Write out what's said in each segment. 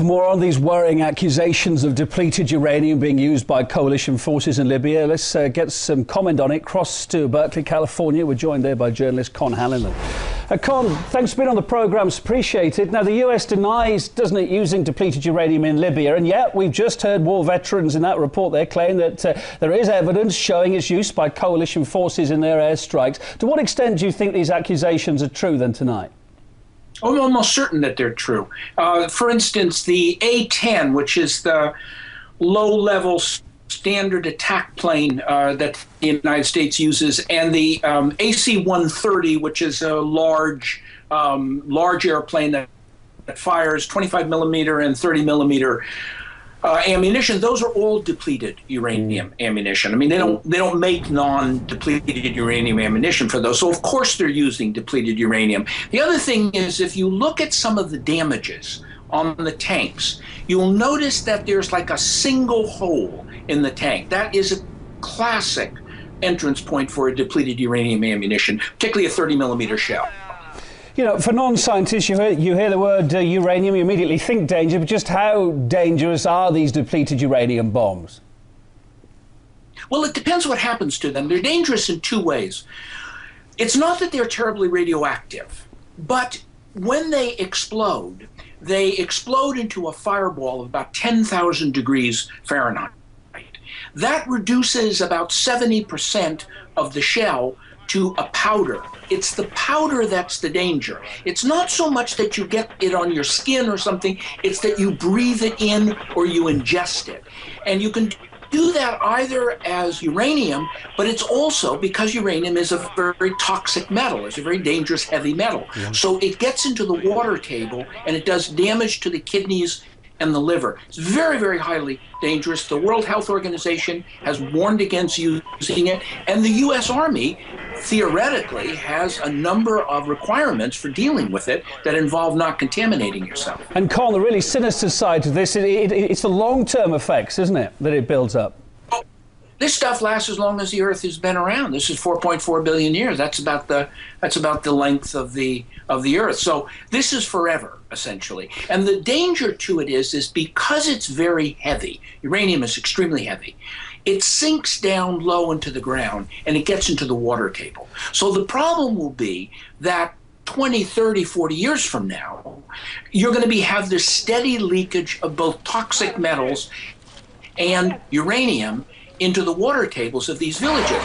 for more on these worrying accusations of depleted uranium being used by coalition forces in Libya. Let's uh, get some comment on it. Cross to Berkeley, California. We're joined there by journalist Con Hallinan. Uh, Con, thanks for being on the programme. Appreciated. Now, the US denies, doesn't it, using depleted uranium in Libya, and yet we've just heard war veterans in that report there claim that uh, there is evidence showing its use by coalition forces in their airstrikes. To what extent do you think these accusations are true then tonight? I'm almost certain that they're true. Uh, for instance, the A 10, which is the low level standard attack plane uh, that the United States uses, and the um, AC 130, which is a large, um, large airplane that, that fires 25 millimeter and 30 millimeter uh, ammunition, those are all depleted uranium mm. ammunition. I mean, they don't they don't make non-depleted uranium ammunition for those. So of course they're using depleted uranium. The other thing is, if you look at some of the damages on the tanks, you'll notice that there's like a single hole in the tank. That is a classic entrance point for a depleted uranium ammunition, particularly a 30 millimeter shell. You know, for non-scientists, you hear, you hear the word uh, uranium, you immediately think danger, but just how dangerous are these depleted uranium bombs? Well, it depends what happens to them. They're dangerous in two ways. It's not that they're terribly radioactive, but when they explode, they explode into a fireball of about 10,000 degrees Fahrenheit. That reduces about 70% of the shell to a powder. It's the powder that's the danger. It's not so much that you get it on your skin or something, it's that you breathe it in or you ingest it. And you can do that either as uranium, but it's also because uranium is a very toxic metal. It's a very dangerous heavy metal. Yeah. So it gets into the water table and it does damage to the kidneys and the liver. It's very, very highly dangerous. The World Health Organization has warned against using it, and the U.S. Army theoretically has a number of requirements for dealing with it that involve not contaminating yourself. And Con, the really sinister side to this, it, it, it's the long-term effects, isn't it, that it builds up? This stuff lasts as long as the Earth has been around. This is 4.4 billion years. That's about the that's about the length of the of the Earth. So this is forever essentially. And the danger to it is is because it's very heavy. Uranium is extremely heavy. It sinks down low into the ground and it gets into the water table. So the problem will be that 20, 30, 40 years from now, you're going to be have this steady leakage of both toxic metals and uranium into the water tables of these villages.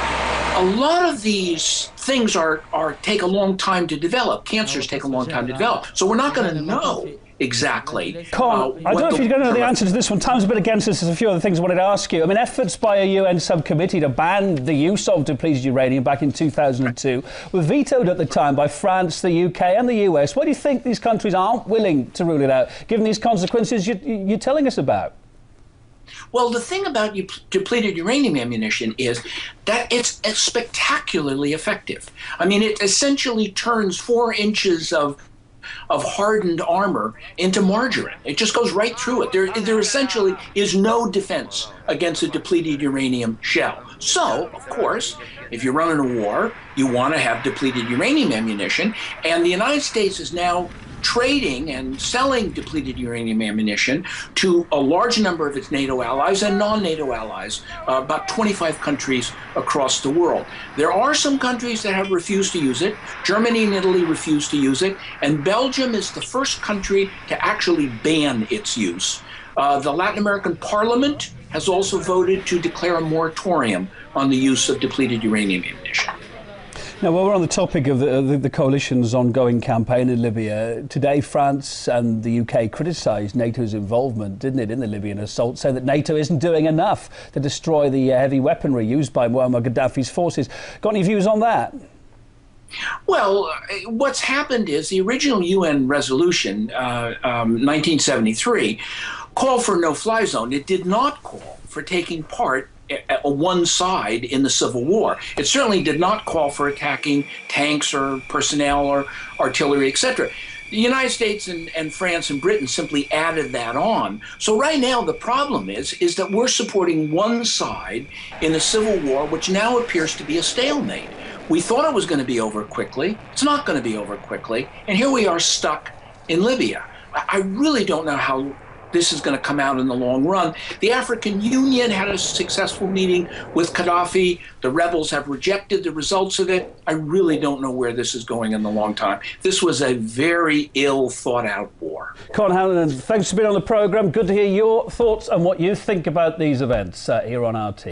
A lot of these things are, are take a long time to develop. Cancers take a long time to develop. So we're not going to know exactly. Con, uh, I don't know if you're going to know the answer to this one. Time's a bit against us. There's a few other things I wanted to ask you. I mean, efforts by a UN subcommittee to ban the use of depleted uranium back in 2002 were vetoed at the time by France, the UK, and the US. Why do you think these countries aren't willing to rule it out, given these consequences you, you're telling us about? Well, the thing about depleted uranium ammunition is that it's, it's spectacularly effective. I mean, it essentially turns four inches of of hardened armor into margarine. It just goes right through it. There, there essentially is no defense against a depleted uranium shell. So, of course, if you're running a war, you want to have depleted uranium ammunition, and the United States is now trading and selling depleted uranium ammunition to a large number of its NATO allies and non NATO allies, uh, about 25 countries across the world. There are some countries that have refused to use it. Germany and Italy refuse to use it, and Belgium is the first country to actually ban its use. Uh, the Latin American Parliament has also voted to declare a moratorium on the use of depleted uranium ammunition. Now, while we're on the topic of the, the, the, coalition's ongoing campaign in Libya, today France and the UK criticised NATO's involvement, didn't it, in the Libyan assault, saying that NATO isn't doing enough to destroy the uh, heavy weaponry used by Muammar Gaddafi's forces. Got any views on that? Well, what's happened is the original UN resolution, uh, um, 1973, called for no fly zone. It did not call for taking part one side in the Civil War. It certainly did not call for attacking tanks or personnel or artillery, etc. The United States and, and France and Britain simply added that on. So right now the problem is is that we're supporting one side in the civil war which now appears to be a stalemate. We thought it was going to be over quickly. It's not going to be over quickly. And here we are stuck in Libya. I really don't know how this is going to come out in the long run. The African Union had a successful meeting with Gaddafi. The rebels have rejected the results of it. I really don't know where this is going in the long time. This was a very ill thought out war. Con Hanlon, thanks for being on the programme. Good to hear your thoughts and what you think about these events uh, here on RT.